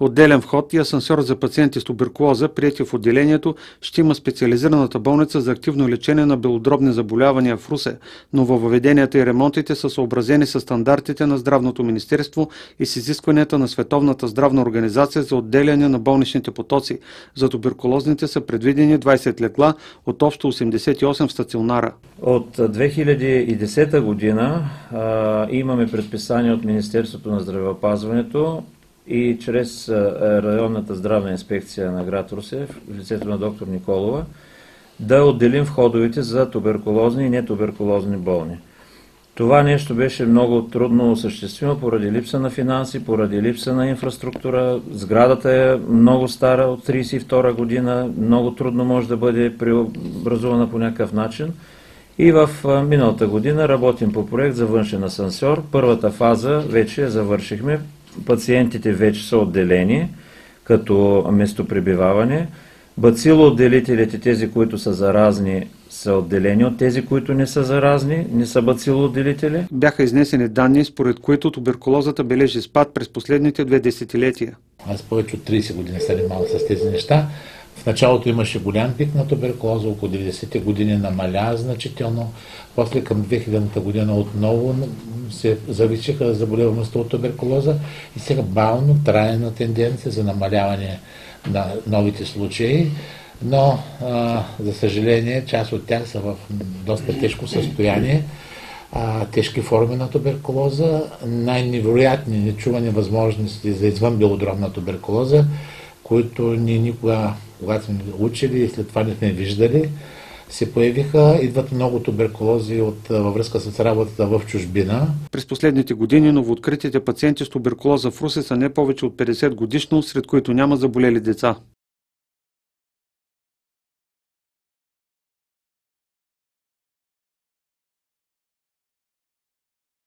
Отделен вход и асансьор за пациенти с туберкулоза, прияти в отделението, ще има специализираната болница за активно лечение на белодробни заболявания в Русе, но въведенията и ремонтите са съобразени с стандартите на Здравното министерство и с изискванията на Световната здравна организация за отделяне на болничните потоци. За туберкулозните са предвидени 20 легла от общо 88 в стационара. От 2010 година а, имаме предписание от Министерството на здравеопазването и чрез районната здравна инспекция на град Русе, в лицето на доктор Николова, да отделим входовете за туберкулозни и нетуберкулозни болни. Това нещо беше много трудно осъществимо поради липса на финанси, поради липса на инфраструктура. Сградата е много стара, от 32 година, много трудно може да бъде преобразувана по някакъв начин. И в миналата година работим по проект за външен асансьор. Първата фаза вече завършихме пациентите вече са отделени като местопребиваване. Бацилоотделителите, тези, които са заразни, са отделени от тези, които не са заразни, не са бацилоотделители. Бяха изнесени данни, според които туберкулозата бележи спад през последните две десетилетия. Аз повече от 30 години се занимавам с тези неща. В началото имаше голям пик на туберкулоза, около 90-те години намаля значително. После към 2000-та година отново се завишиха заболеваността от туберкулоза и сега бавно трайна тенденция за намаляване на новите случаи, но а, за съжаление част от тях са в доста тежко състояние, а, тежки форми на туберкулоза, най-невероятни, нечувани възможности за извън белодробна туберкулоза, които ние никога, когато сме учили и след това не сме виждали, се появиха, идват много туберкулози от, във връзка с работата в чужбина. През последните години новооткритите пациенти с туберкулоза в Руси са не повече от 50 годишно, сред които няма заболели деца.